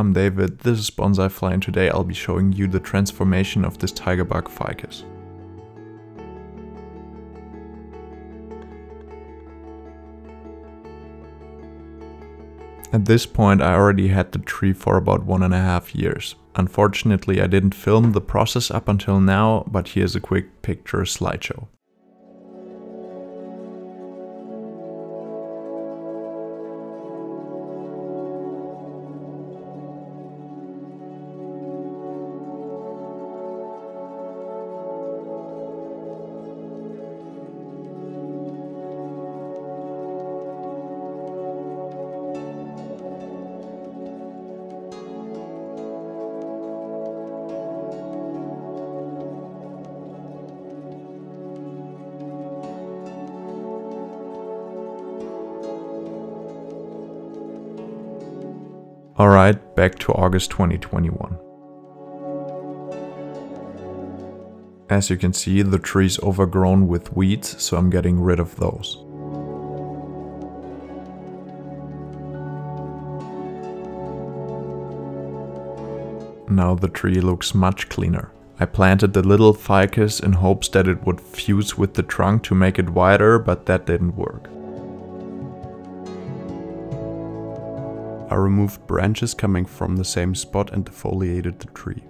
I'm David, this is Bonsaifly and today I'll be showing you the transformation of this Tigerbark ficus. At this point I already had the tree for about one and a half years. Unfortunately I didn't film the process up until now, but here's a quick picture slideshow. Alright, back to August 2021. As you can see, the tree's overgrown with weeds, so I'm getting rid of those. Now the tree looks much cleaner. I planted the little ficus in hopes that it would fuse with the trunk to make it wider, but that didn't work. I removed branches coming from the same spot and defoliated the tree.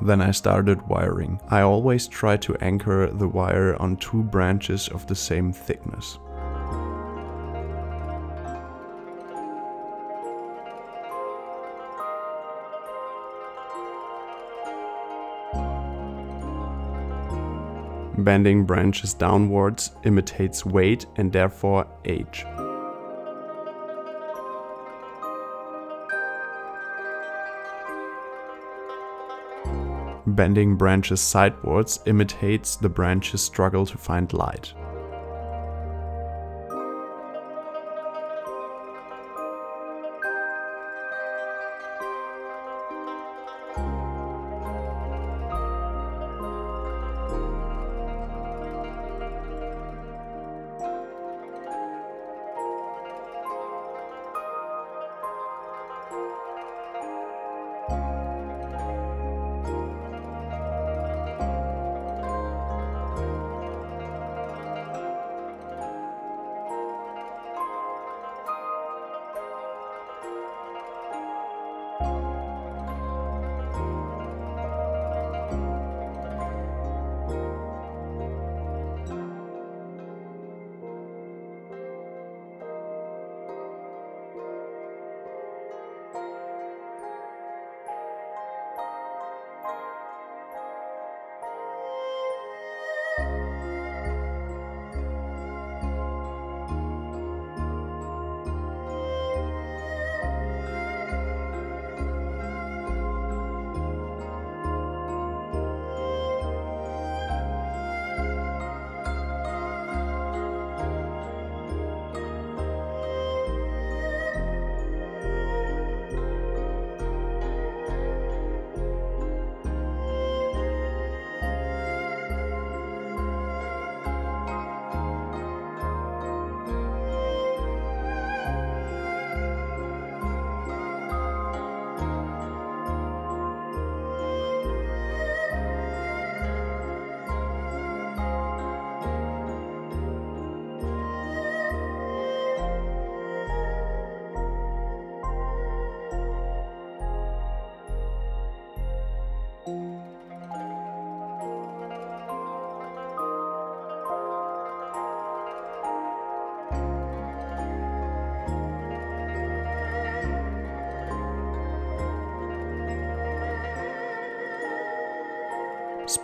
Then I started wiring. I always try to anchor the wire on two branches of the same thickness. Bending branches downwards imitates weight and therefore age. Bending branches sidewards imitates the branches struggle to find light.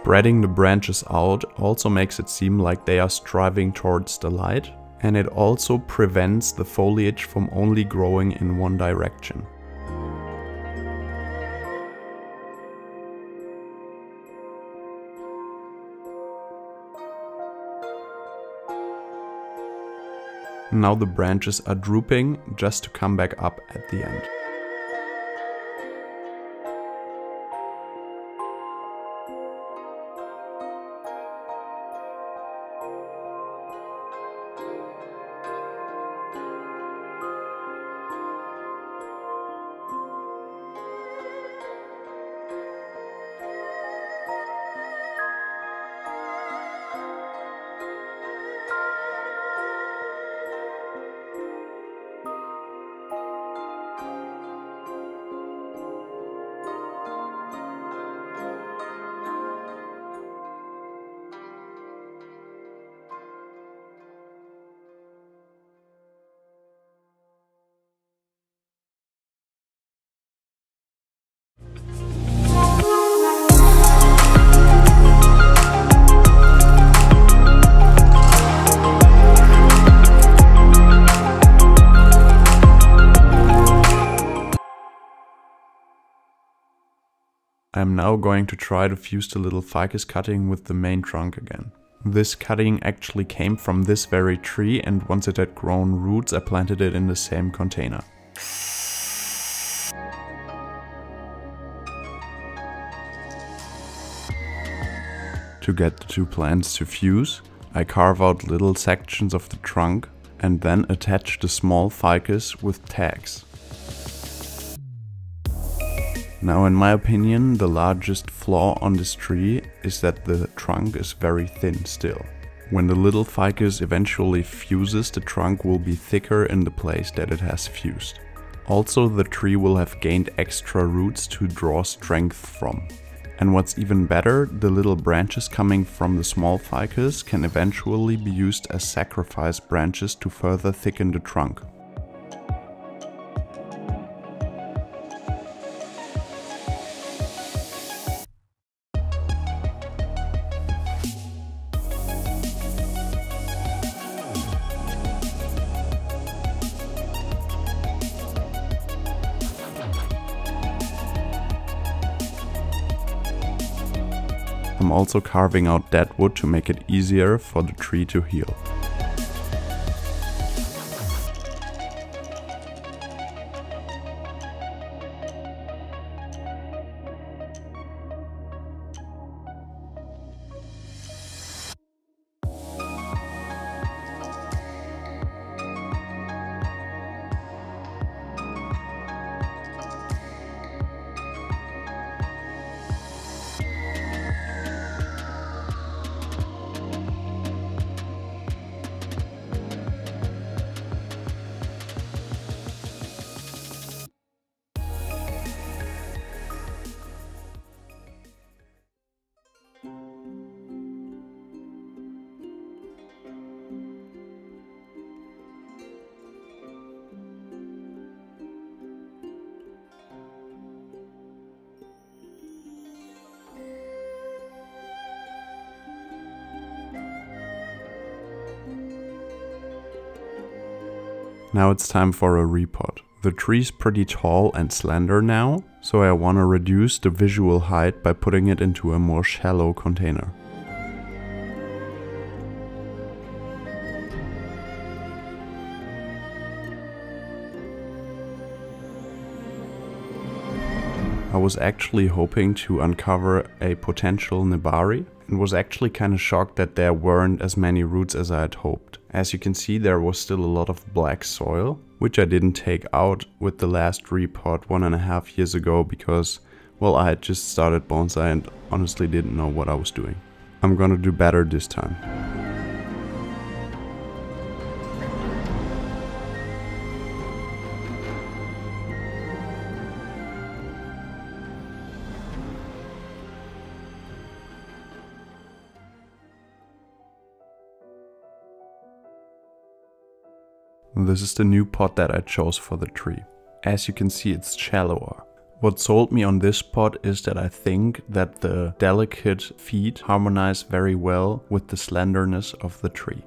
Spreading the branches out also makes it seem like they are striving towards the light, and it also prevents the foliage from only growing in one direction. Now the branches are drooping just to come back up at the end. I am now going to try to fuse the little ficus cutting with the main trunk again. This cutting actually came from this very tree and once it had grown roots I planted it in the same container. To get the two plants to fuse, I carve out little sections of the trunk and then attach the small ficus with tags. Now in my opinion the largest flaw on this tree is that the trunk is very thin still. When the little ficus eventually fuses the trunk will be thicker in the place that it has fused. Also the tree will have gained extra roots to draw strength from. And what's even better, the little branches coming from the small ficus can eventually be used as sacrifice branches to further thicken the trunk. Also carving out dead wood to make it easier for the tree to heal. Now it's time for a repot. The tree's pretty tall and slender now, so I want to reduce the visual height by putting it into a more shallow container. Was actually hoping to uncover a potential Nebari and was actually kinda shocked that there weren't as many roots as I had hoped. As you can see there was still a lot of black soil, which I didn't take out with the last repot one and a half years ago because, well, I had just started bonsai and honestly didn't know what I was doing. I'm gonna do better this time. This is the new pot that I chose for the tree. As you can see it's shallower. What sold me on this pot is that I think that the delicate feet harmonize very well with the slenderness of the tree.